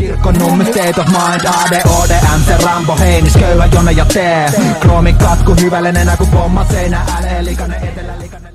Kirkon nummi state of mind ADOD, MC, Rambo Heinis köyhä Jone ja T. Kroomi katku hyvällinen enää kuin pomma seinä älee Likainen etelä likainen